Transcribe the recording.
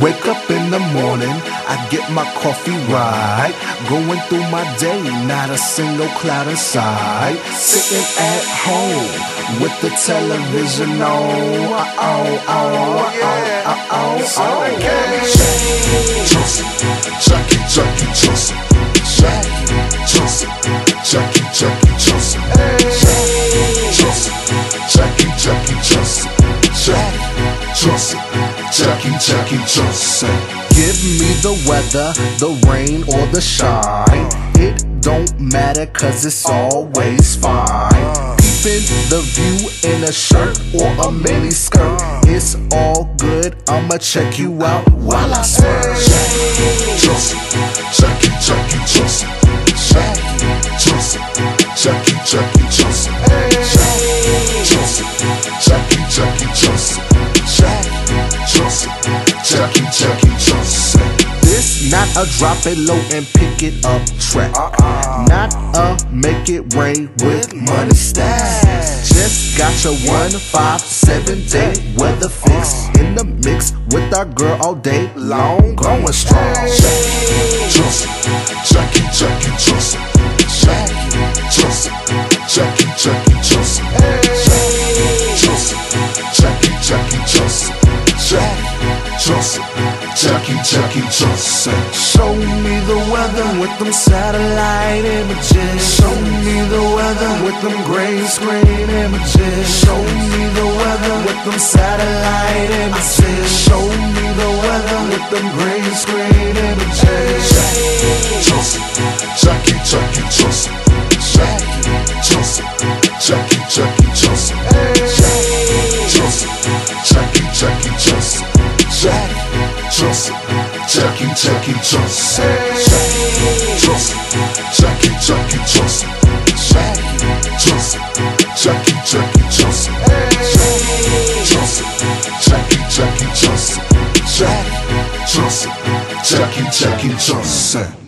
Wake up in the morning, I get my coffee right. Going through my day, not a single cloud in sight. Sitting at home with the television on. Oh, oh, oh, yeah. oh, oh, oh, oh. Jackie, Jackie Johnson, Jackie Johnson, Jackie, Jackie Johnson, Jackie Johnson, Jackie, Jackie Johnson, Jackie Johnson, Jackie, Jackie Johnson. Give me the weather, the rain or the shine. It don't matter cause it's always fine. Keeping the view in a shirt or a mini skirt. It's all good, I'ma check you out while I smirk. Johnson, Jackie, Jackie Johnson, Jackie Johnson, Jackie, Jackie Johnson, Jackie Johnson, Jackie, Jackie Jackie Johnson, Jackie, Jackie Johnson. This not a drop it low and pick it up track. Not a make it rain with money stacks. Just got your one five seven day weather fix in the mix with our girl all day long, going strong. Johnson, Jackie, Jackie Johnson, Johnson, Jackie, Jackie Johnson. Show me the weather with them satellite images. Show me the weather with them green screen images. Show me the weather with them satellite images. Show me the weather with them green screen images. Johnson, Jackie, Jackie Johnson, Johnson, Jackie, Jackie Johnson, Jackie Johnson, Jackie, Jackie Johnson, Jackie Johnson, Jackie, Jackie Johnson, Jackie Johnson, Jackie, Jackie Johnson, Jackie Johnson, Jackie, Jackie Johnson.